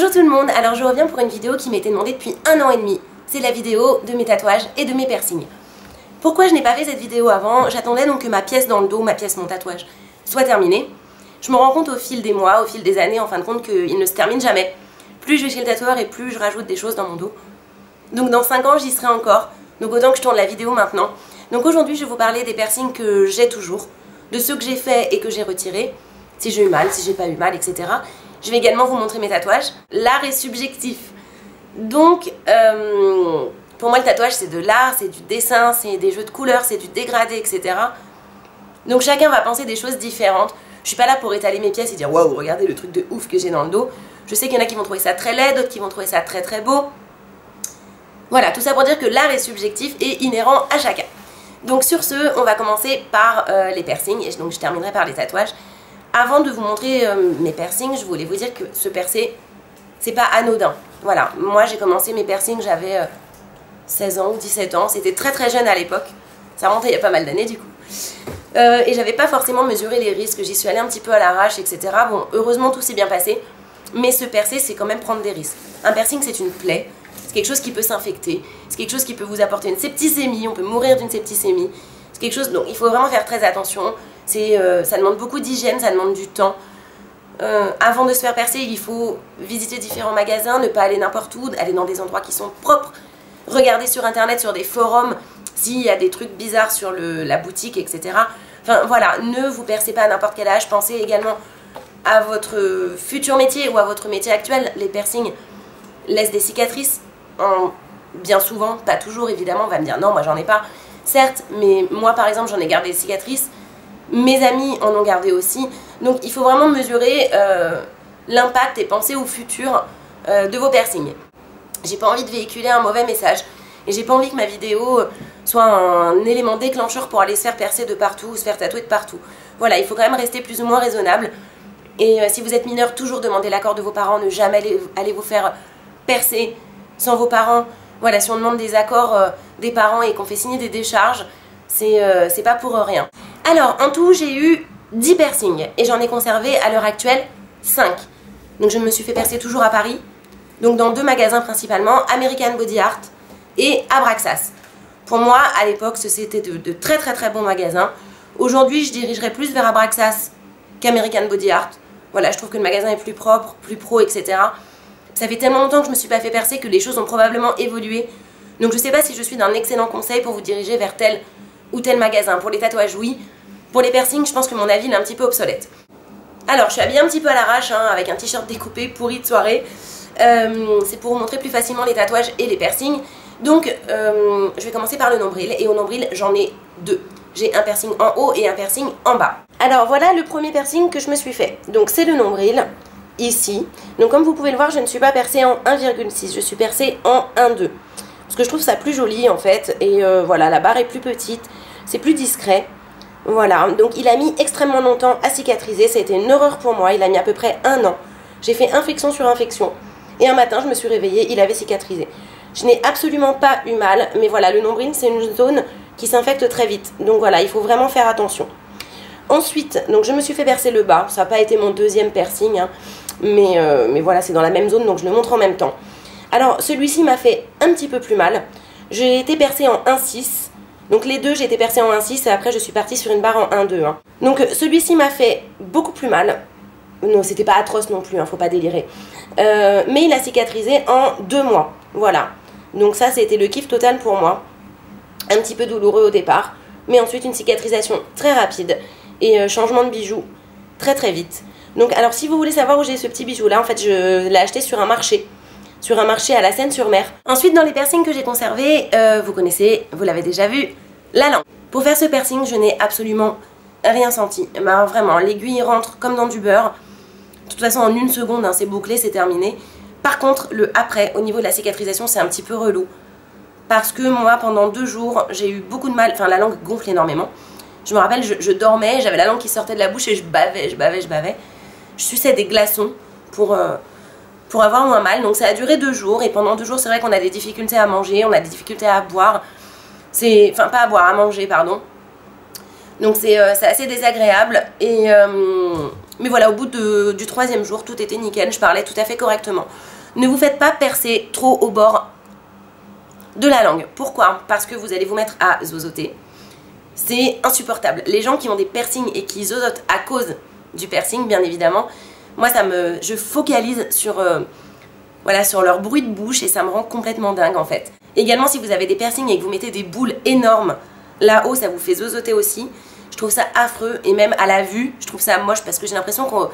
Bonjour tout le monde, alors je reviens pour une vidéo qui m'était demandée depuis un an et demi. C'est la vidéo de mes tatouages et de mes piercings. Pourquoi je n'ai pas fait cette vidéo avant J'attendais donc que ma pièce dans le dos, ma pièce mon tatouage, soit terminée. Je me rends compte au fil des mois, au fil des années, en fin de compte, qu'il ne se termine jamais. Plus je vais chez le tatoueur et plus je rajoute des choses dans mon dos. Donc dans 5 ans, j'y serai encore. Donc autant que je tourne la vidéo maintenant. Donc aujourd'hui, je vais vous parler des piercings que j'ai toujours, de ceux que j'ai fait et que j'ai retirés, si j'ai eu mal, si j'ai pas eu mal, etc. Je vais également vous montrer mes tatouages. L'art est subjectif. Donc, euh, pour moi, le tatouage, c'est de l'art, c'est du dessin, c'est des jeux de couleurs, c'est du dégradé, etc. Donc chacun va penser des choses différentes. Je suis pas là pour étaler mes pièces et dire waouh, regardez le truc de ouf que j'ai dans le dos. Je sais qu'il y en a qui vont trouver ça très laid, d'autres qui vont trouver ça très très beau. Voilà, tout ça pour dire que l'art est subjectif et inhérent à chacun. Donc sur ce, on va commencer par euh, les piercings et donc je terminerai par les tatouages. Avant de vous montrer euh, mes piercings, je voulais vous dire que ce percé, c'est pas anodin. Voilà, moi j'ai commencé mes piercings, j'avais 16 euh, ans ou 17 ans, c'était très très jeune à l'époque. Ça remontait il y a pas mal d'années du coup. Euh, et j'avais pas forcément mesuré les risques, j'y suis allée un petit peu à l'arrache, etc. Bon, heureusement tout s'est bien passé, mais ce percé c'est quand même prendre des risques. Un piercing c'est une plaie, c'est quelque chose qui peut s'infecter, c'est quelque chose qui peut vous apporter une septicémie, on peut mourir d'une septicémie. C'est quelque chose, donc il faut vraiment faire très attention. Euh, ça demande beaucoup d'hygiène, ça demande du temps. Euh, avant de se faire percer, il faut visiter différents magasins, ne pas aller n'importe où, aller dans des endroits qui sont propres, regarder sur internet, sur des forums, s'il y a des trucs bizarres sur la boutique, etc. Enfin voilà, ne vous percez pas à n'importe quel âge, pensez également à votre futur métier ou à votre métier actuel. Les piercings laissent des cicatrices, bien souvent, pas toujours évidemment, on va me dire non, moi j'en ai pas. Certes, mais moi par exemple j'en ai gardé des cicatrices, mes amis en ont gardé aussi. Donc il faut vraiment mesurer euh, l'impact et penser au futur euh, de vos piercings. J'ai pas envie de véhiculer un mauvais message et j'ai pas envie que ma vidéo soit un élément déclencheur pour aller se faire percer de partout ou se faire tatouer de partout. Voilà, il faut quand même rester plus ou moins raisonnable. Et euh, si vous êtes mineur, toujours demandez l'accord de vos parents, ne jamais aller, vous faire percer sans vos parents. Voilà, si on demande des accords des parents et qu'on fait signer des décharges, c'est pas pour rien. Alors, en tout, j'ai eu 10 piercings et j'en ai conservé à l'heure actuelle 5. Donc, je me suis fait percer toujours à Paris, donc dans deux magasins principalement, American Body Art et Abraxas. Pour moi, à l'époque, c'était de, très très très bons magasins. Aujourd'hui, je dirigerai plus vers Abraxas qu'American Body Art. Voilà, je trouve que le magasin est plus propre, plus pro, etc. Ça fait tellement longtemps que je me suis pas fait percer que les choses ont probablement évolué. Donc je sais pas si je suis d'un excellent conseil pour vous diriger vers tel ou tel magasin. Pour les tatouages, oui. Pour les piercings, je pense que mon avis est un petit peu obsolète. Alors, je suis habillée un petit peu à l'arrache, hein, avec un t-shirt découpé, pourri de soirée. Euh, c'est pour montrer plus facilement les tatouages et les piercings. Donc, euh, je vais commencer par le nombril. Et au nombril, j'en ai deux. J'ai un piercing en haut et un piercing en bas. Alors, voilà le premier piercing que je me suis fait. Donc, c'est le nombril, ici. Donc, comme vous pouvez le voir, je ne suis pas percée en 1,6. Je suis percée en 1,2. Parce que je trouve ça plus joli, en fait. Et euh, voilà, la barre est plus petite. C'est plus discret. Voilà, donc il a mis extrêmement longtemps à cicatriser, ça a été une horreur pour moi, il a mis à peu près un an. J'ai fait infection sur infection. Et un matin, je me suis réveillée, il avait cicatrisé. Je n'ai absolument pas eu mal, mais voilà, le nombril, c'est une zone qui s'infecte très vite. Donc voilà, il faut vraiment faire attention. Ensuite, donc je me suis fait percer le bas. Ça n'a pas été mon deuxième piercing, hein. mais, euh, mais voilà, c'est dans la même zone, donc je le montre en même temps. Alors, celui-ci m'a fait un petit peu plus mal. J'ai été percée en 1,6 donc les deux, j'ai été percée en 1,6 et après je suis partie sur une barre en 1,2. Hein. Donc celui-ci m'a fait beaucoup plus mal. Non, c'était pas atroce non plus, hein, faut pas délirer. Euh, mais il a cicatrisé en deux mois. Voilà. Donc ça, c'était le kiff total pour moi. Un petit peu douloureux au départ, mais ensuite une cicatrisation très rapide et euh, changement de bijoux très très vite. Donc alors si vous voulez savoir où j'ai ce petit bijou là, en fait je l'ai acheté sur un marché sur un marché à la Seine-sur-Mer. Ensuite, dans les piercings que j'ai conservés, euh, vous connaissez, vous l'avez déjà vu, la langue. Pour faire ce piercing, je n'ai absolument rien senti. Bah, vraiment, l'aiguille rentre comme dans du beurre. De toute façon, en une seconde, hein, c'est bouclé, c'est terminé. Par contre, le après, au niveau de la cicatrisation, c'est un petit peu relou. Parce que moi, pendant deux jours, j'ai eu beaucoup de mal. Enfin, la langue gonfle énormément. Je me rappelle, je, dormais, j'avais la langue qui sortait de la bouche et je bavais, je bavais, je bavais. Je suçais des glaçons pour, euh, pour avoir moins mal. Donc ça a duré deux jours et pendant deux jours c'est vrai qu'on a des difficultés à manger, on a des difficultés à boire. C'est, enfin pas à boire, à manger pardon. Donc c'est assez désagréable. Et, mais voilà, au bout du troisième jour, tout était nickel, je parlais tout à fait correctement. Ne vous faites pas percer trop au bord de la langue. Pourquoi? Parce que vous allez vous mettre à zozoter. C'est insupportable. Les gens qui ont des piercings et qui zozotent à cause du piercing, bien évidemment, moi ça me, je focalise sur, euh, voilà, sur leur bruit de bouche et ça me rend complètement dingue en fait. Également, si vous avez des piercings et que vous mettez des boules énormes là-haut, ça vous fait zozoter aussi. Je trouve ça affreux et même à la vue, je trouve ça moche parce que j'ai l'impression qu'on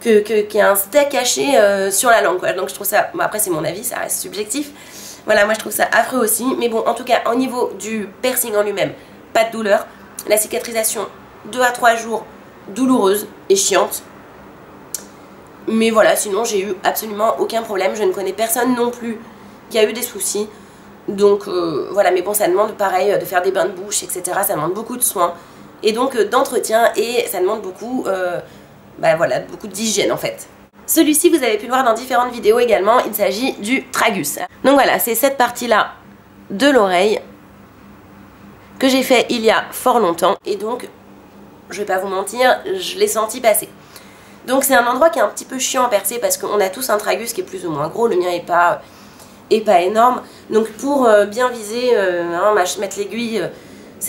qu'il y a un steak caché euh, sur la langue. Donc je trouve ça, bon, après c'est mon avis, ça reste subjectif. Voilà, moi je trouve ça affreux aussi. Mais bon, en tout cas, au niveau du piercing en lui-même, pas de douleur. La cicatrisation, 2 à 3 jours, douloureuse et chiante. Mais voilà, sinon j'ai eu absolument aucun problème. Je ne connais personne non plus qui a eu des soucis. Donc euh, voilà, mais bon, ça demande pareil de faire des bains de bouche, etc. Ça demande beaucoup de soins et donc euh, d'entretien et ça demande beaucoup, euh, bah, voilà, beaucoup d'hygiène en fait. Celui-ci, vous avez pu le voir dans différentes vidéos également, il s'agit du tragus. Donc voilà, c'est cette partie-là de l'oreille que j'ai fait il y a fort longtemps. Et donc, je vais pas vous mentir, je l'ai senti passer. Donc c'est un endroit qui est un petit peu chiant à percer parce qu'on a tous un tragus qui est plus ou moins gros, le mien est pas, est pas énorme. Donc pour euh, bien viser, euh, hein, mettre l'aiguille,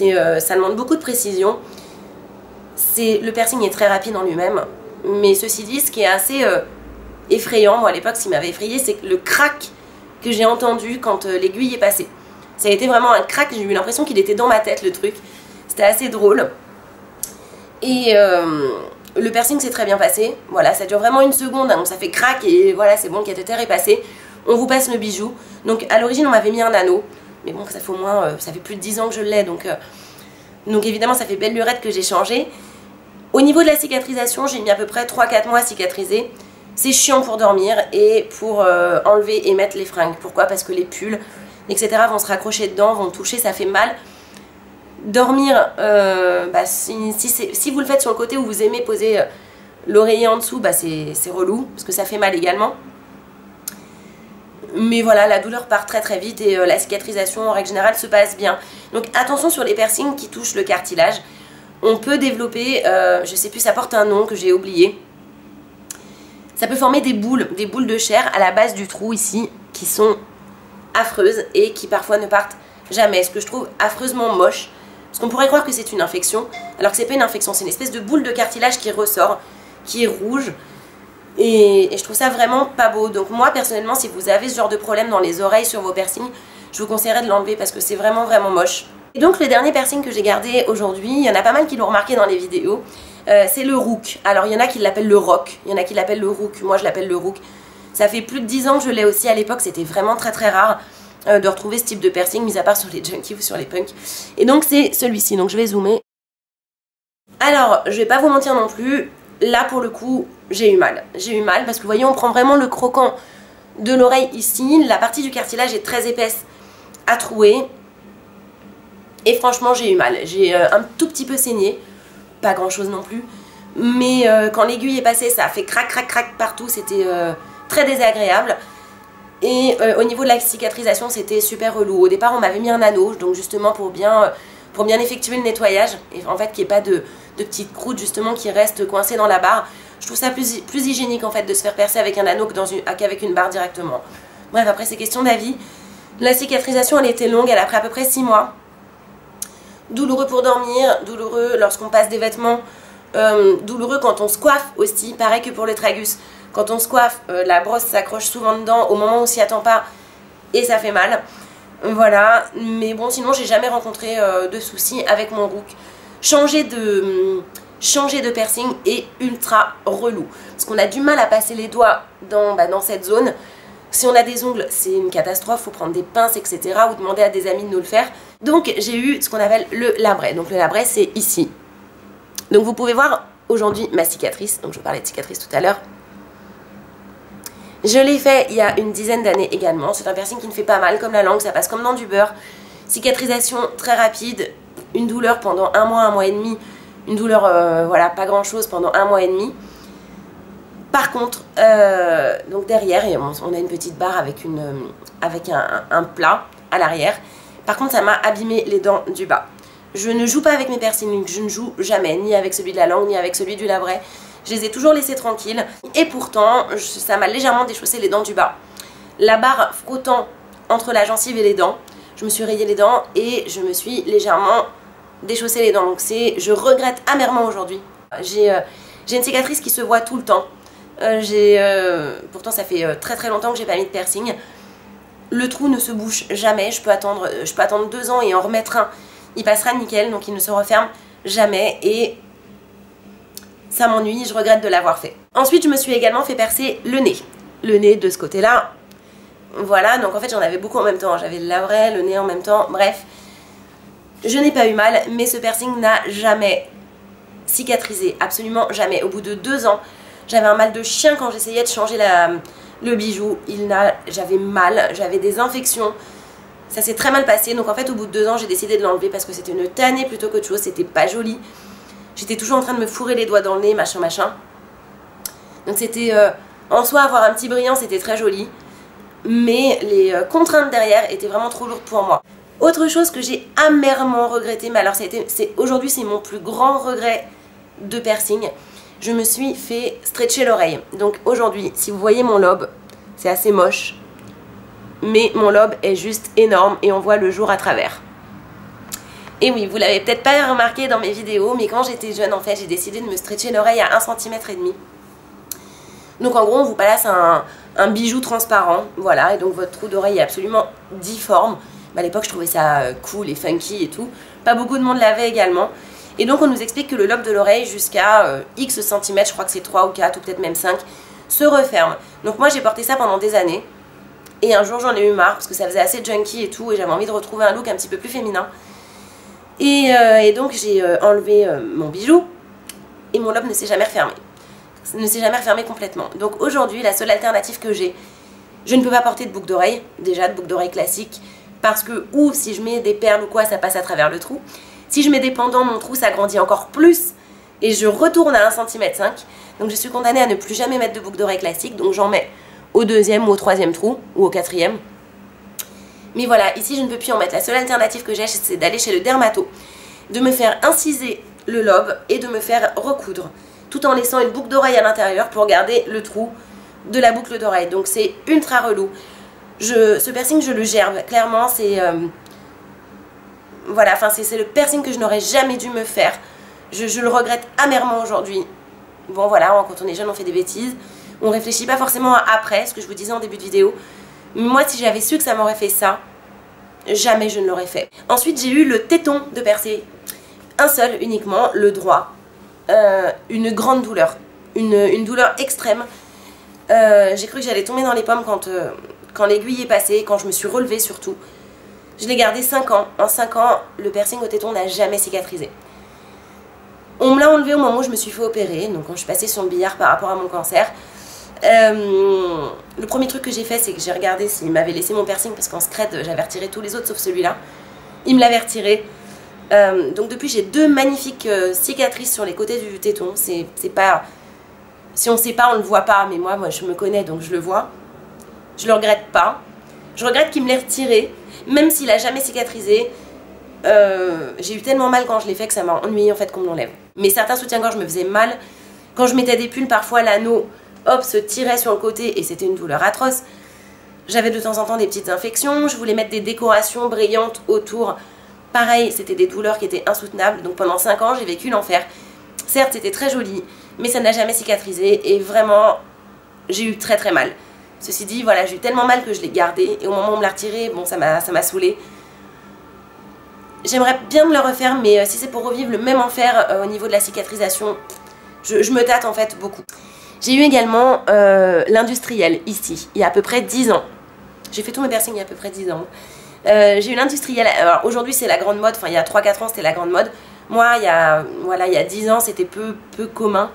euh, ça demande beaucoup de précision. Le piercing est très rapide en lui-même. Mais ceci dit, ce qui est assez effrayant, moi à l'époque, ce qui m'avait effrayé, c'est le crack que j'ai entendu quand l'aiguille est passée. Ça a été vraiment un crack, j'ai eu l'impression qu'il était dans ma tête le truc. C'était assez drôle. Et le piercing s'est très bien passé. Voilà, ça dure vraiment une seconde, hein, donc ça fait crack et voilà, c'est bon, le cathéter est passé. On vous passe le bijou. Donc à l'origine, on m'avait mis un anneau. Mais bon, ça fait au moins, ça fait plus de 10 ans que je l'ai, donc, donc évidemment, ça fait belle lurette que j'ai changé. Au niveau de la cicatrisation, j'ai mis à peu près 3-4 mois à cicatriser. C'est chiant pour dormir et pour euh, enlever et mettre les fringues. Pourquoi? Parce que les pulls, etc. vont se raccrocher dedans, vont toucher, ça fait mal. Dormir, euh, bah, si, vous le faites sur le côté où vous aimez poser euh, l'oreiller en dessous, bah, c'est relou, parce que ça fait mal également. Mais voilà, la douleur part très très vite et la cicatrisation en règle générale se passe bien. Donc attention sur les piercings qui touchent le cartilage on peut développer, euh, je sais plus, ça porte un nom que j'ai oublié. Ça peut former des boules, des boules de chair à la base du trou ici, qui sont affreuses et qui parfois ne partent jamais. Ce que je trouve affreusement moche, parce qu'on pourrait croire que c'est une infection, alors que c'est pas une infection, c'est une espèce de boule de cartilage qui ressort, qui est rouge. Et, je trouve ça vraiment pas beau. Donc moi personnellement, si vous avez ce genre de problème dans les oreilles sur vos piercings, je vous conseillerais de l'enlever parce que c'est vraiment vraiment moche. Et donc le dernier piercing que j'ai gardé aujourd'hui, il y en a pas mal qui l'ont remarqué dans les vidéos, euh, c'est le rook. Alors il y en a qui l'appellent le rock, il y en a qui l'appellent le rook, moi je l'appelle le rook. Ça fait plus de 10 ans que je l'ai aussi, à l'époque c'était vraiment très très rare euh, de retrouver ce type de piercing, mis à part sur les junkies ou sur les punks. Et donc c'est celui-ci, donc je vais zoomer. Alors, je vais pas vous mentir non plus, là pour le coup, j'ai eu mal. J'ai eu mal parce que vous voyez, on prend vraiment le croquant de l'oreille ici, la partie du cartilage est très épaisse à trouer et franchement, j'ai eu mal. J'ai euh, un tout petit peu saigné. Pas grand chose non plus. Mais euh, quand l'aiguille est passée, ça a fait crac, crac, crac partout. C'était très désagréable. Et au niveau de la cicatrisation, c'était super relou. Au départ, on m'avait mis un anneau, donc justement pour bien, pour bien effectuer le nettoyage. Et en fait, qu'il n'y ait pas de, de petites croûtes justement qui restent coincées dans la barre. Je trouve ça plus, plus hygiénique en fait de se faire percer avec un anneau qu'avec une barre directement. Bref, après, c'est question d'avis. La cicatrisation, elle était longue, elle a pris à peu près 6 mois douloureux pour dormir, douloureux lorsqu'on passe des vêtements, euh, douloureux quand on se coiffe aussi, pareil que pour le tragus. Quand on se coiffe, euh, la brosse s'accroche souvent dedans au moment où on s'y attend pas et ça fait mal. Voilà, mais bon, sinon j'ai jamais rencontré euh, de soucis avec mon rook. Changer de, changer de piercing est ultra relou parce qu'on a du mal à passer les doigts dans, bah, dans cette zone. Si on a des ongles, c'est une catastrophe, faut prendre des pinces, etc. ou demander à des amis de nous le faire. Donc j'ai eu ce qu'on appelle le labret. Donc le labret c'est ici. Donc vous pouvez voir aujourd'hui ma cicatrice. Donc je parlais de cicatrice tout à l'heure. Je l'ai fait il y a une dizaine d'années également. C'est un piercing qui ne fait pas mal comme la langue, ça passe comme dans du beurre. Cicatrisation très rapide, une douleur pendant un mois, un mois et demi. Une douleur, euh, voilà, pas grand chose pendant un mois et demi. Par contre, euh, donc derrière, on a une petite barre avec, avec un plat à l'arrière. Par contre, ça m'a abîmé les dents du bas. Je ne joue pas avec mes piercings, je ne joue jamais, ni avec celui de la langue, ni avec celui du labret. Je les ai toujours laissés tranquilles. Et pourtant, ça m'a légèrement déchaussé les dents du bas. La barre frottant entre la gencive et les dents, je me suis rayé les dents et je me suis légèrement déchaussé les dents. Donc c'est, je regrette amèrement aujourd'hui. J'ai euh, une cicatrice qui se voit tout le temps. Euh, euh, pourtant ça fait très très longtemps que j'ai pas mis de piercing. Le trou ne se bouche jamais. Je peux attendre, je peux attendre deux ans et en remettre un. Il passera nickel, donc il ne se referme jamais et ça m'ennuie. Je regrette de l'avoir fait. Ensuite, je me suis également fait percer le nez. Le nez de ce côté-là, voilà, donc en fait j'en avais beaucoup en même temps. J'avais le labret, le nez en même temps, bref. Je n'ai pas eu mal, mais ce piercing n'a jamais cicatrisé, absolument jamais. Au bout de deux ans, j'avais un mal de chien quand j'essayais de changer le bijou. J'avais mal, j'avais des infections. Ça s'est très mal passé, donc en fait au bout de deux ans j'ai décidé de l'enlever parce que c'était une tannée plutôt qu'autre chose, c'était pas joli. J'étais toujours en train de me fourrer les doigts dans le nez, machin machin. Donc c'était euh, en soi avoir un petit brillant c'était très joli mais les euh, contraintes derrière étaient vraiment trop lourdes pour moi. Autre chose que j'ai amèrement regretté, mais alors c'est aujourd'hui c'est mon plus grand regret de piercing, je me suis fait stretcher l'oreille. Donc aujourd'hui, si vous voyez mon lobe, c'est assez moche, mais mon lobe est juste énorme et on voit le jour à travers. Et oui, vous l'avez peut-être pas remarqué dans mes vidéos, mais quand j'étais jeune, en fait, j'ai décidé de me stretcher l'oreille à 1 cm et demi. Donc en gros, on vous place un, bijou transparent, voilà, et donc votre trou d'oreille est absolument difforme. à l'époque, je trouvais ça euh, cool et funky et tout. Pas beaucoup de monde l'avait également. Et donc, on nous explique que le lobe de l'oreille, jusqu'à euh, X centimètres, je crois que c'est 3 ou 4 ou peut-être même 5, se referme. Donc moi, j'ai porté ça pendant des années. Et un jour, j'en ai eu marre parce que ça faisait assez junky et tout, et j'avais envie de retrouver un look un petit peu plus féminin. Et, euh, et donc, j'ai enlevé mon bijou, et mon lobe ne s'est jamais refermé ne s'est jamais refermé complètement. Donc aujourd'hui, la seule alternative que j'ai, je ne peux pas porter de boucle d'oreille, déjà de boucle d'oreille classique, parce que ou si je mets des perles ou quoi, ça passe à travers le trou. Si je mets des pendants, mon trou s'agrandit encore plus et je retourne à 1 cm 5. Donc je suis condamnée à ne plus jamais mettre de boucle d'oreille classique, donc j'en mets au deuxième ou au troisième trou, ou au quatrième. Mais voilà, ici je ne peux plus en mettre. La seule alternative que j'ai, c'est d'aller chez le dermato, de me faire inciser le lobe et de me faire recoudre tout en laissant une boucle d'oreille à l'intérieur pour garder le trou de la boucle d'oreille. Donc c'est ultra relou. Je, ce piercing, je le gerbe. Clairement, c'est... Euh, voilà, enfin c'est le piercing que je n'aurais jamais dû me faire. Je, le regrette amèrement aujourd'hui. Bon voilà, quand on est jeune, on fait des bêtises. On réfléchit pas forcément après, ce que je vous disais en début de vidéo. Moi, si j'avais su que ça m'aurait fait ça, jamais je ne l'aurais fait. Ensuite, j'ai eu le téton de percer. Un seul uniquement, le droit. Euh, une grande douleur, une, douleur extrême. Euh, j'ai cru que j'allais tomber dans les pommes quand, euh, quand l'aiguille est passée, quand je me suis relevée surtout. Je l'ai gardé 5 ans. En 5 ans, le piercing au téton n'a jamais cicatrisé. On me l'a enlevé au moment où je me suis fait opérer, donc quand je suis passée sur le billard par rapport à mon cancer. Le premier truc que j'ai fait, c'est que j'ai regardé s'il m'avait laissé mon piercing, parce qu'en scred, j'avais retiré tous les autres sauf celui-là. Il me l'avait retiré. Euh, donc depuis j'ai deux magnifiques euh, cicatrices sur les côtés du téton. C'est pas... Si on sait pas, on le voit pas, mais moi, moi je me connais donc je le vois. Je le regrette pas. Je regrette qu'il me l'ait retiré, même s'il a jamais cicatrisé. Euh, j'ai eu tellement mal quand je l'ai fait que ça m'a ennuyé en fait qu'on me l'enlève. Mais certains soutiens-gorge me faisaient mal. Quand je mettais des pulls, parfois l'anneau, hop, se tirait sur le côté et c'était une douleur atroce. J'avais de temps en temps des petites infections. Je voulais mettre des décorations brillantes autour Pareil, c'était des douleurs qui étaient insoutenables. Donc pendant 5 ans, j'ai vécu l'enfer. Certes, c'était très joli, mais ça n'a jamais cicatrisé. Et vraiment, j'ai eu très très mal. Ceci dit, voilà, j'ai eu tellement mal que je l'ai gardé. Et au moment où on me l'a retiré, bon, ça m'a saoulé. J'aimerais bien me le refaire, mais euh, si c'est pour revivre le même enfer euh, au niveau de la cicatrisation, je, me tâte en fait beaucoup. J'ai eu également euh, l'industriel ici, il y a à peu près 10 ans. J'ai fait tous mes piercings il y a à peu près 10 ans. Euh, j'ai eu l'industriel. Alors aujourd'hui, c'est la grande mode. Enfin, il y a 3-4 ans, c'était la grande mode. Moi, il y a, voilà, il y a 10 ans, c'était peu, peu commun.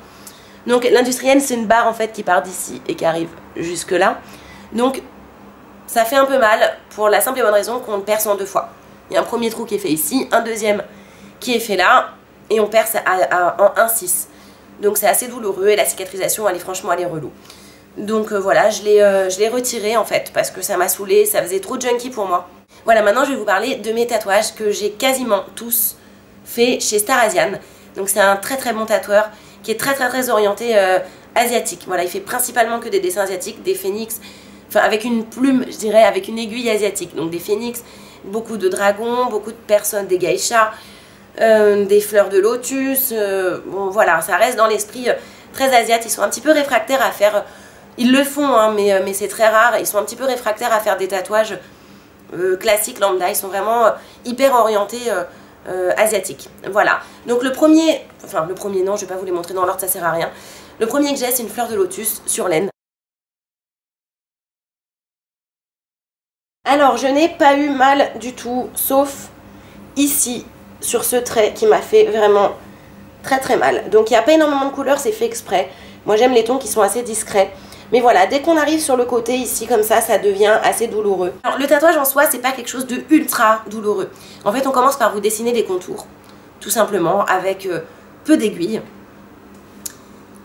Donc l'industriel, c'est une barre en fait qui part d'ici et qui arrive jusque là. Donc ça fait un peu mal pour la simple et bonne raison qu'on perce en deux fois. Il y a un premier trou qui est fait ici, un deuxième qui est fait là, et on perce en 1-6. Donc c'est assez douloureux et la cicatrisation, elle est franchement, elle est relou. Donc euh, voilà, euh, je l'ai retiré en fait parce que ça m'a saoulé, ça faisait trop junky pour moi. Voilà, maintenant je vais vous parler de mes tatouages que j'ai quasiment tous fait chez Star Asian. Donc c'est un très très bon tatoueur qui est très très très orienté euh, asiatique. Voilà, il fait principalement que des dessins asiatiques, des phénix, enfin avec une plume, je dirais, avec une aiguille asiatique. Donc des phénix, beaucoup de dragons, beaucoup de personnes, des geishas, euh, des fleurs de lotus. Euh, bon voilà, ça reste dans l'esprit très asiatique. Ils sont un petit peu réfractaires à faire... Ils le font, hein, mais, mais c'est très rare. Ils sont un petit peu réfractaires à faire des tatouages classiques, lambda. Ils sont vraiment hyper orientés euh, asiatique. Voilà. Donc le premier, enfin le premier non, je vais pas vous les montrer dans l'ordre, ça sert à rien. Le premier que j'ai, c'est une fleur de lotus sur laine. Alors je n'ai pas eu mal du tout, sauf ici, sur ce trait qui m'a fait vraiment très très mal. Donc il n'y a pas énormément de couleurs, c'est fait exprès. Moi j'aime les tons qui sont assez discrets. Mais voilà, dès qu'on arrive sur le côté ici comme ça, ça devient assez douloureux. Le tatouage en soi, c'est pas quelque chose de ultra douloureux. En fait, on commence par vous dessiner des contours, tout simplement, avec euh, peu d'aiguilles.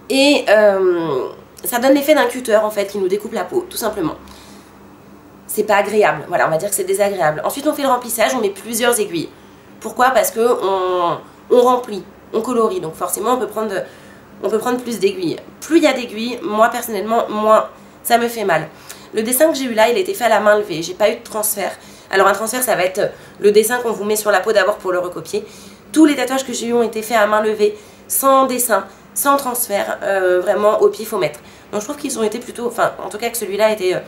Et euh, ça donne l'effet d'un cutter en fait qui nous découpe la peau, tout simplement. C'est pas agréable, voilà, on va dire que c'est désagréable. Ensuite, on fait le remplissage, on met plusieurs aiguilles. Pourquoi? Parce que on, remplit, on colorie, donc forcément on peut prendre on peut prendre plus d'aiguilles. Plus il y a d'aiguilles, moi personnellement, moins ça me fait mal. Le dessin que j'ai eu là, il a été fait à la main levée. J'ai pas eu de transfert. Alors un transfert, ça va être le dessin qu'on vous met sur la peau d'abord pour le recopier. Tous les tatouages que j'ai eu ont été faits à main levée, sans dessin, sans transfert, euh, vraiment au pifomètre. Donc je trouve qu'ils ont été plutôt, enfin en tout cas que celui-là a été, euh,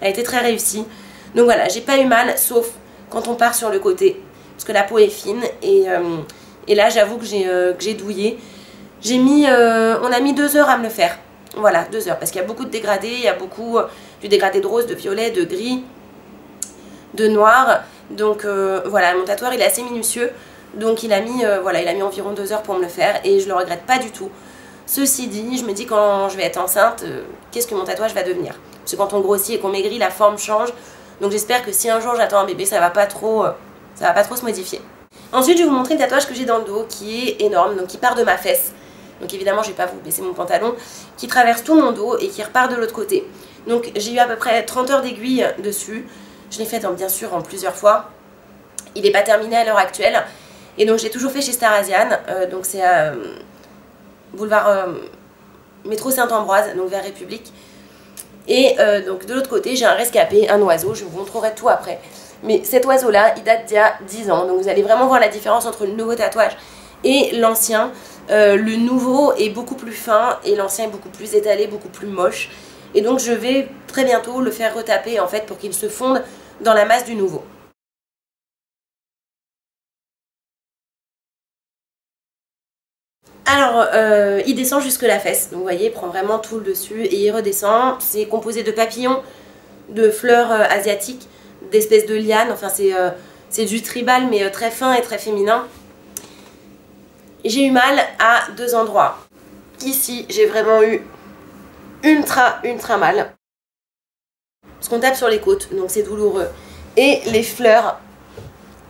a été très réussi. Donc voilà, j'ai pas eu mal, sauf quand on part sur le côté, parce que la peau est fine et, euh, et là j'avoue que j'ai douillé. J'ai mis, euh, on a mis deux heures à me le faire. Voilà, deux heures. Parce qu'il y a beaucoup de dégradés. Il y a beaucoup euh, du dégradé de rose, de violet, de gris, de noir. Donc euh, voilà, mon tatoueur il est assez minutieux. Donc il a mis, voilà, il a mis environ deux heures pour me le faire. Et je le regrette pas du tout. Ceci dit, je me dis quand je vais être enceinte, qu'est-ce que mon tatouage va devenir? Parce que quand on grossit et qu'on maigrit, la forme change. Donc j'espère que si un jour j'attends un bébé, ça va pas trop, ça va pas trop se modifier. Ensuite, je vais vous montrer le tatouage que j'ai dans le dos, qui est énorme, donc qui part de ma fesse donc évidemment je vais pas vous baisser mon pantalon, qui traverse tout mon dos et qui repart de l'autre côté. Donc j'ai eu à peu près 30 heures d'aiguille dessus, je l'ai fait bien sûr en plusieurs fois, il n'est pas terminé à l'heure actuelle, et donc j'ai toujours fait chez Star Asian, euh, donc c'est à euh, boulevard euh, métro Saint-Ambroise, donc vers République. Et donc de l'autre côté j'ai un rescapé, un oiseau, je vous montrerai tout après. Mais cet oiseau là, il date d'il y a 10 ans, donc vous allez vraiment voir la différence entre le nouveau tatouage et l'ancien. Euh, le nouveau est beaucoup plus fin et l'ancien est beaucoup plus étalé, beaucoup plus moche. Et donc je vais très bientôt le faire retaper en fait pour qu'il se fonde dans la masse du nouveau. Alors, euh, il descend jusque la fesse. Donc, vous voyez, il prend vraiment tout le dessus et il redescend. C'est composé de papillons, de fleurs euh, asiatiques, d'espèces de lianes. Enfin, c'est du tribal, mais très fin et très féminin j'ai eu mal à deux endroits. Ici, j'ai vraiment eu ultra, ultra mal. Parce qu'on tape sur les côtes, donc c'est douloureux. Et les fleurs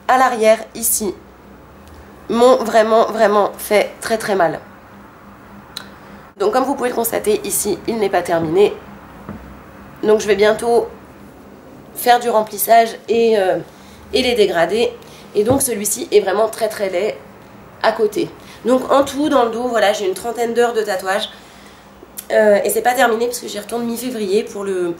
à l'arrière, ici, m'ont vraiment, vraiment fait très, très mal. Donc comme vous pouvez le constater, ici, il n'est pas terminé. Donc je vais bientôt faire du remplissage et, euh, et les dégrader. Et donc celui-ci est vraiment très très laid à côté. Donc en tout, dans le dos, voilà, j'ai une trentaine d'heures de tatouage. Euh, et c'est pas terminé parce que j'y retourne mi-février pour, le,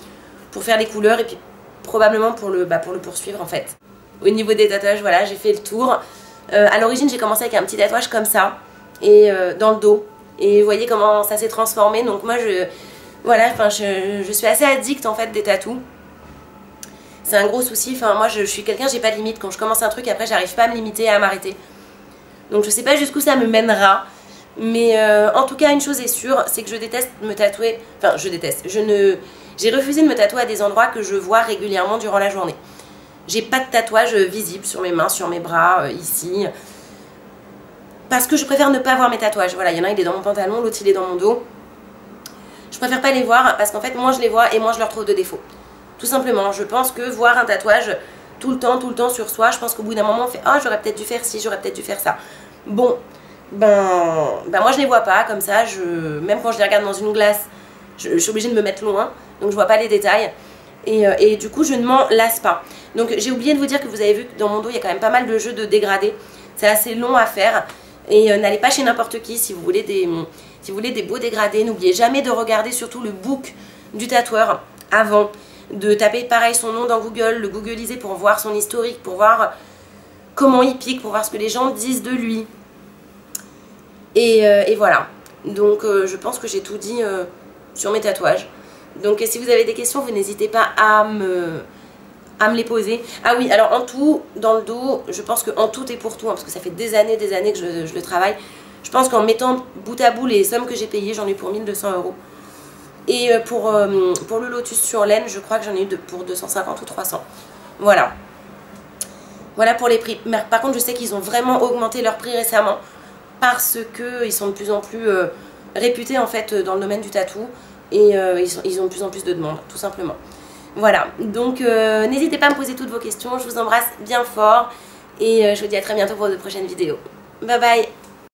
pour faire les couleurs et puis probablement pour le, bah, pour le poursuivre en fait. Au niveau des tatouages, voilà, j'ai fait le tour. Euh, à l'origine, j'ai commencé avec un petit tatouage comme ça, et euh, dans le dos. Et vous voyez comment ça s'est transformé. Donc moi, je, voilà, je, je, suis assez addict en fait des tatous. C'est un gros souci. Enfin, moi, je, suis quelqu'un, j'ai pas de limite. Quand je commence un truc, après, j'arrive pas à me limiter, à m'arrêter. Donc je sais pas jusqu'où ça me mènera. Mais euh, en tout cas, une chose est sûre, c'est que je déteste me tatouer. Enfin, je déteste. Je ne. J'ai refusé de me tatouer à des endroits que je vois régulièrement durant la journée. J'ai pas de tatouage visible sur mes mains, sur mes bras, euh, ici. Parce que je préfère ne pas voir mes tatouages. Voilà, il y en a, il est dans mon pantalon, l'autre, il est dans mon dos. Je préfère pas les voir parce qu'en fait, moi, je les vois et moi, je leur trouve de défauts. Tout simplement, je pense que voir un tatouage tout le temps, tout le temps sur soi, je pense qu'au bout d'un moment, on fait « Ah, j'aurais peut-être dû faire ci, j'aurais peut-être dû faire ça. » Bon, ben, ben moi je les vois pas, comme ça, même quand je les regarde dans une glace, je, suis obligée de me mettre loin, donc je vois pas les détails. Et, euh, et du coup, je ne m'en lasse pas. Donc j'ai oublié de vous dire que vous avez vu que dans mon dos, il y a quand même pas mal de jeux de dégradés. C'est assez long à faire. Et euh, n'allez pas chez n'importe qui si vous voulez des, si vous voulez des beaux dégradés. N'oubliez jamais de regarder surtout le book du tatoueur avant. De taper pareil son nom dans Google, le googliser pour voir son historique, pour voir comment il pique, pour voir ce que les gens disent de lui. Et, euh, voilà. Donc euh, je pense que j'ai tout dit sur mes tatouages. Donc si vous avez des questions, vous n'hésitez pas à me, à me les poser. Ah oui, alors en tout, dans le dos, je pense que en tout et pour tout, hein, parce que ça fait des années, des années que je, le travaille, je pense qu'en mettant bout à bout les sommes que j'ai payées, j'en ai pour 1200 euros. Et euh, pour, euh, pour le lotus sur laine, je crois que j'en ai eu pour 250 ou 300. Voilà. Voilà pour les prix. Par contre, je sais qu'ils ont vraiment augmenté leur prix récemment parce qu'ils sont de plus en plus euh, réputés en fait dans le domaine du tatou et ils, ils, ont de plus en plus de demandes, tout simplement. Voilà, donc n'hésitez pas à me poser toutes vos questions, je vous embrasse bien fort et je vous dis à très bientôt pour de prochaines vidéos. Bye bye